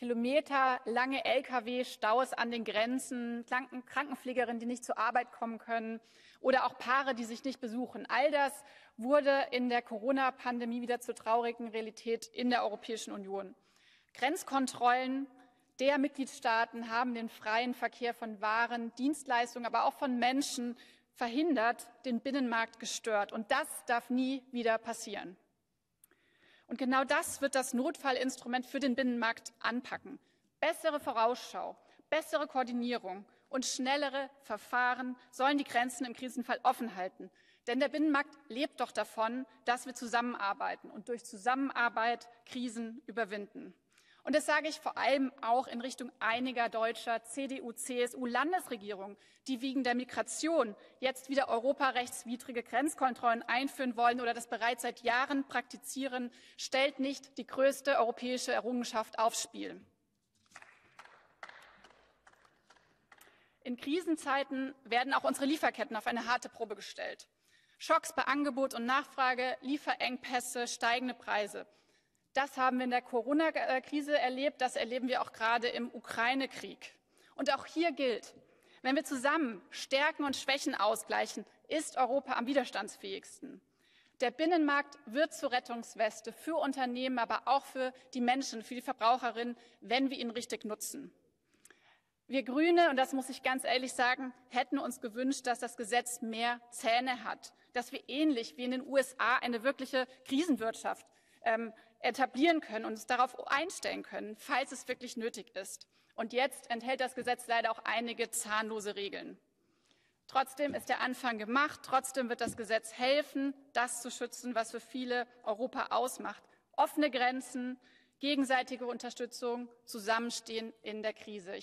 kilometerlange Lkw-Staus an den Grenzen, Kranken Krankenpflegerinnen, die nicht zur Arbeit kommen können oder auch Paare, die sich nicht besuchen. All das wurde in der Corona-Pandemie wieder zur traurigen Realität in der Europäischen Union. Grenzkontrollen der Mitgliedstaaten haben den freien Verkehr von Waren, Dienstleistungen, aber auch von Menschen verhindert, den Binnenmarkt gestört. Und das darf nie wieder passieren. Und genau das wird das Notfallinstrument für den Binnenmarkt anpacken. Bessere Vorausschau, bessere Koordinierung und schnellere Verfahren sollen die Grenzen im Krisenfall offen halten. Denn der Binnenmarkt lebt doch davon, dass wir zusammenarbeiten und durch Zusammenarbeit Krisen überwinden. Und das sage ich vor allem auch in Richtung einiger deutscher CDU, CSU Landesregierungen, die wegen der Migration jetzt wieder europarechtswidrige Grenzkontrollen einführen wollen oder das bereits seit Jahren praktizieren, stellt nicht die größte europäische Errungenschaft aufs Spiel. In Krisenzeiten werden auch unsere Lieferketten auf eine harte Probe gestellt. Schocks bei Angebot und Nachfrage, Lieferengpässe, steigende Preise. Das haben wir in der Corona-Krise erlebt, das erleben wir auch gerade im Ukraine-Krieg. Und auch hier gilt, wenn wir zusammen Stärken und Schwächen ausgleichen, ist Europa am widerstandsfähigsten. Der Binnenmarkt wird zur Rettungsweste für Unternehmen, aber auch für die Menschen, für die Verbraucherinnen, wenn wir ihn richtig nutzen. Wir Grüne, und das muss ich ganz ehrlich sagen, hätten uns gewünscht, dass das Gesetz mehr Zähne hat, dass wir ähnlich wie in den USA eine wirkliche Krisenwirtschaft ähm, etablieren können und uns darauf einstellen können, falls es wirklich nötig ist. Und jetzt enthält das Gesetz leider auch einige zahnlose Regeln. Trotzdem ist der Anfang gemacht. Trotzdem wird das Gesetz helfen, das zu schützen, was für viele Europa ausmacht. Offene Grenzen, gegenseitige Unterstützung, Zusammenstehen in der Krise.